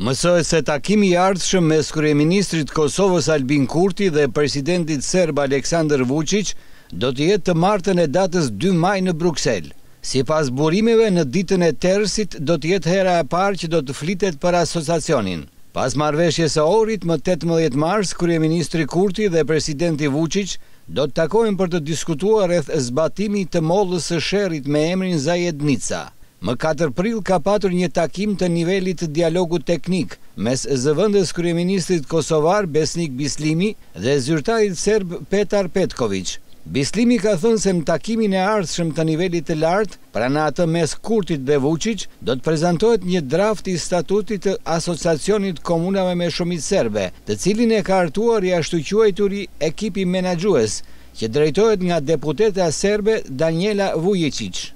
Mësohet se takimi i ardhshëm mes kryeministrit të Kosovës Albin Kurti dhe presidentit serb Aleksandar Vuçiq do të jetë të martën e datës 2 maj në Bruksel. Sipas burimeve, në Ditën e Tërësit do të jetë hera e parë që do të flitet për Asociacionin. Pas marrëveshjes së Ohrit më tetëmbëdhjetë mars, kryeministri Kurti dhe presidenti Vuçiq Do të takohen për të diskutuar rreth zbatimit të mollës së sherrit me emrin Zajednica. Më katër prill ka patur një takim të nivelit të dialogut teknik mes zëvendës kryeministrit kosovar Besnik Bislimi dhe zyrtarit serb Petar Petkoviq. Bislimi ka thënë se në takimin e ardhshëm të nivelit të lartë, Pra në atë mes Kurtit dhe Vuçiç do të prezantohet një draft i statutit të Asociacionit Komunave me Shumicë Serbe, të cilin e ka hartuar i ashtuquajturi ekipi menaxhues, që drejtohet nga deputetja serbe Daniela Vujiçiç.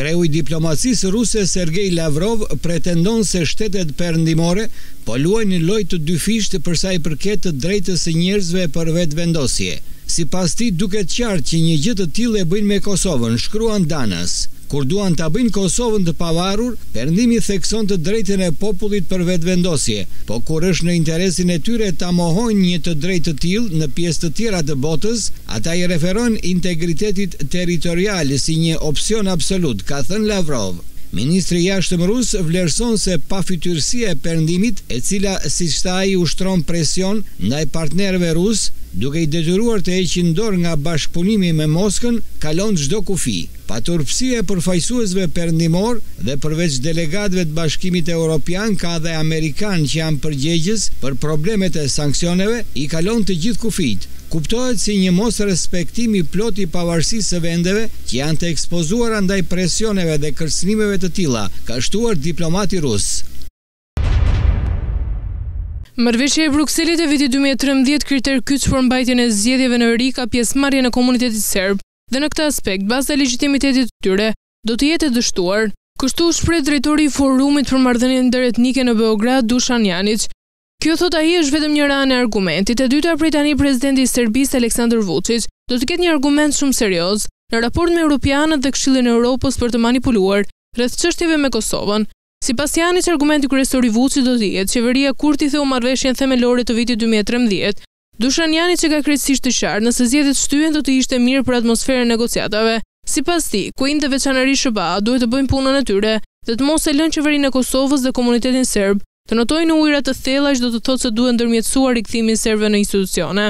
Kreu i diplomacisë ruse Sergej Lavrov pretendon se shtetet perëndimore Po luajnë një lojë të dyfishtë përsa i përket të drejtës së njerëzve për vetëvendosje. Sipas tij duket qartë që një gjë të tillë e bëjnë me Kosovën, shkruan Danas. Kur duan ta bëjnë Kosovën të pavarur, Perëndimi thekson të drejtën e popullit për vetëvendosje, po kur është në interesin e tyre ta mohojnë një të drejtë të tillë në pjesë të tjera të botës, ata i referohen integritetit territorial si një opsion absolut, ka thënë Lavrov. Ministri i Jashtëm rus vlerëson se pafytyrësia e Perëndimit, e cila, siç tha ai, ushtron presion ndaj partnerëve rusë, duke i detyruar të heqin dorë nga bashkëpunimi me Moskën, kalon çdo kufi. Paturpësia e përfaqësuesve perëndimorë dhe përveç delegatëve të Bashkimit Europian ka dhe amerikanë që janë përgjegjës për problemet e sanksioneve, i kalon të gjithë kufijtë. kuptohet si një mosrespektim i plotë i pavarësisë së vendeve që janë të ekspozuara ndaj presioneve dhe kërcënimeve të tilla, ka shtuar diplomati rus. Marrëveshja e Brukselit e vitit dy mijë e trembëdhjetë kriter kyç për mbajtjen e zgjedhjeve në veri ka pjesëmarrjen e komunitetit serb dhe në këtë aspekt baza e legjitimitetit të tyre do të jetë e dështuar. Kështu u shpreh drejtori i Forumit për marrëdhënie ndëretnike në Beograd, Dushan Janjiq. Kjo, thotë ai, është vetëm njëra anë e argumentit. E dyta, prej tani presidenti i Serbisë, Aleksandër Vuçiç, do të ketë një argument shumë serioz, në raport me europianët dhe Këshillin e Europës për të manipuluar, rreth çështjeve me Kosovën. Sipas Janjiç, argumenti kryesor i Vuçiç do të jetë, qeveria Kurti theu marrëveshjen themelore të vitit dy mijë e trembëdhjetë, Dushan Janiç e ka krejtësisht të qartë, nëse zgjedhjet shtyhen do të ishte mirë për atmosferën e negociatave. Sipas tij, QUINT dhe veçanërisht SHBA duhet të bëjnë punën e tyre dhe të mos e lënë Qeverinë e Kosovës dhe komunitetin serb të notojnë në ujëra të thella që do të thotë se duhet ndërmjetësuar rikthimi i serbëve në institucione.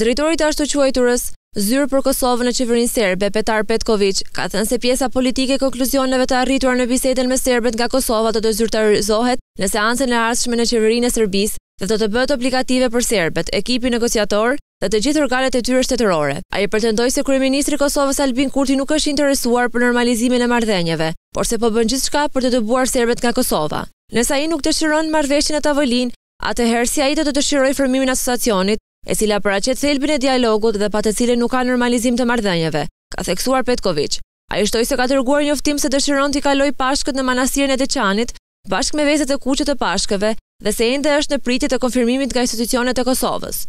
Drejtori i të ashtuquajturës Zyrë për Kosovën në qeverinë serbe, Petar Petkoviq, ka thënë se pjesa politike e konkluzioneve të arritura në bisedën me serbët nga Kosova do të zyrtarizohet në seancën e ardhshme në qeverinë e Serbisë dhe do të bëhet obligative për serbët, ekipin negociator dhe të gjithë organet e tjera shtetërore. Ai pretendoi se kryeministri i Kosovës Albin Kurti nuk është i interesuar për normalizimin e marrëdhënieve, por se po bën gjithçka për të dëbuar serbët nga Kosova. Nëse ai nuk dëshiron marrëveshjen në tavolinë, atëherë si ai do të dëshirojë formimin e Asociacionit, e cila paraqet thelbin e dialogut dhe pa të cilën nuk ka normalizim të marrëdhënieve, ka theksuar Petkoviq. Ai shtoi se ka dërguar njoftim se dëshiron t'i kalojë Pashkët në Manastirin e Deçanit bashkë me vezët e kuqe të Pashkëve dhe se ende është në pritje të konfirmimit nga institucionet e Kosovës.